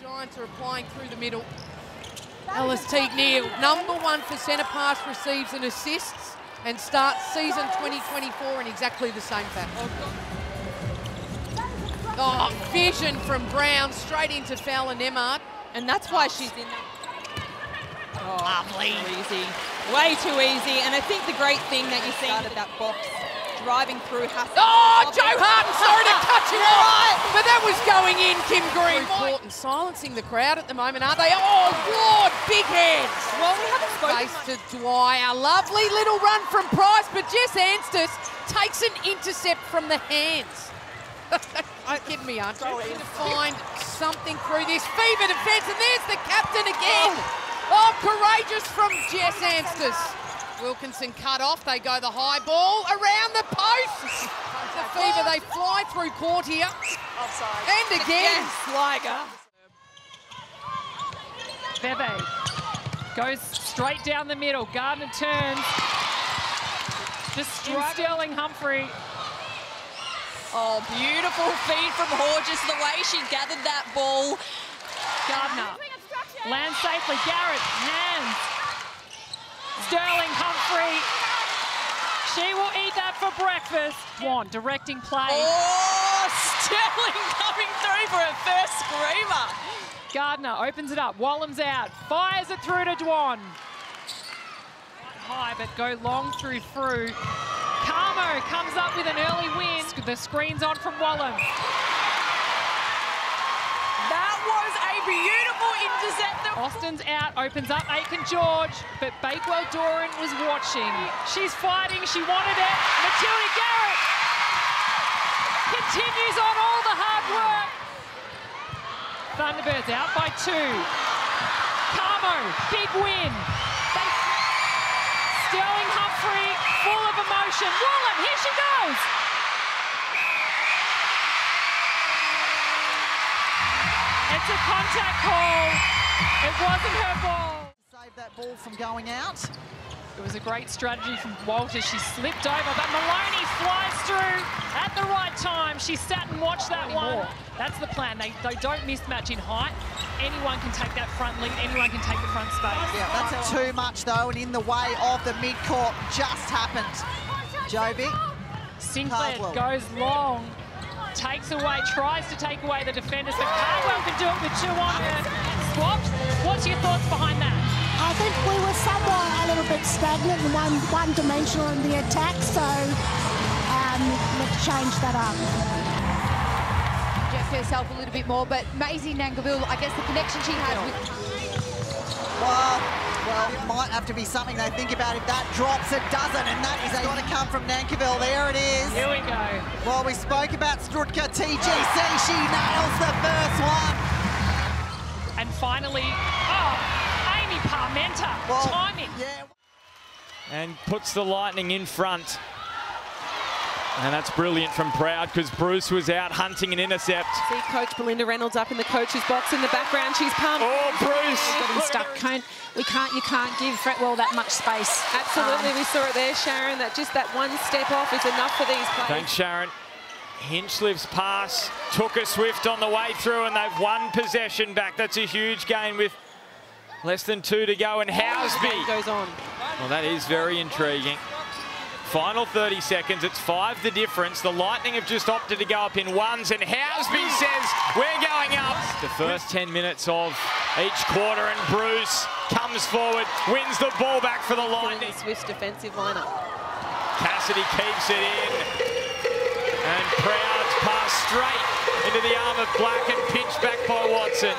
Giants are applying through the middle. Alice Teague-Neeld, number one for centre pass receives and assists and starts season 2024 in exactly the same fashion. Oh, vision from Brown straight into Fowler Nembhard. And that's why she's in there. Oh, Lovely. Too easy. Way too easy. And I think the great thing that you see out of that box driving through has Oh, Jo Harten, sorry to cut you off, but that was going in, Kim Green. Important, silencing the crowd at the moment, aren't they? Oh, Lord, big hands. Well, we haven't spoken. Face to Dwyer, lovely little run from Price, but Jess Anstiss takes an intercept from the hands. kidding me, aren't you? To find something through this fever defence, and there's the captain again. Oh, oh courageous from Jess Anstiss. Wilkinson cut off. They go the high ball around the post. the fever, they fly through court here. Offside. And again. Sligar. Bebe goes straight down the middle. Gardner turns. Just Sterling Humphrey. Oh, beautiful feed from Horjus, the way she gathered that ball. Gardner lands safely. Garrett, hands. Sterling Humphrey. She will eat that for breakfast. One directing play. Oh, Sterling coming through for a first screamer. Gardner opens it up. Wallam's out. Fires it through to Dwan. High, but go long through through. Kamo comes up with an early win. The screen's on from Wallam. Austin's out, opens up Aiken George, but Bakewell Doran was watching. She's fighting, she wanted it. Matilda Garrett continues on all the hard work. Thunderbirds out by two. Kamo, big win. Sterling Humphrey, full of emotion. Wallam, here she goes. It's a contact call. It wasn't her ball. Save that ball from going out. It was a great strategy from Walter. She slipped over, but Moloney flies through at the right time. She sat and watched that one. That's the plan. They, they don't mismatch in height. Anyone can take that front lead. Anyone can take the front space. Yeah, that's too much, though, and in the way of the mid-court. Just happened. Jovi. Sinclair goes long takes away, tries to take away the defenders, but Cardwell can do it with two on her swaps. What's your thoughts behind that? I think we were somewhat a little bit stagnant and one, one-dimensional in the attack, so um, let's change that up. Jeff herself a little bit more, but Maisie Nankervis, I guess the connection she had with... Well, well, it might have to be something they think about. If that drops, it doesn't, and that is got to come from Nankervis. There it is. Here we go. Well, we spoke about Strutka TGC. She nails the first one. And puts the Lightning in front. And that's brilliant from Proud because Bruce was out hunting an intercept. See Coach Belinda Reynolds up in the coach's box in the background. She's pumped. Oh, Bruce! Got him stuck. Can't, we can't. You can't give Fretwell that much space. Absolutely, um, we saw it there, Sharon. That just that one step off is enough for these players. Thanks, Sharon. Hinchliffe's pass took a Swift on the way through, and they've won possession back. That's a huge gain with less than two to go. And Housby goes on. Well, that is very intriguing. Final 30 seconds, it's five the difference. The Lightning have just opted to go up in ones, and Housby says, we're going up. The first 10 minutes of each quarter, and Bruce comes forward, wins the ball back for the Lightning. Swifts defensive lineup. Cassidy keeps it in, and Proud's pass straight into the arm of Black and pinched back by Watson.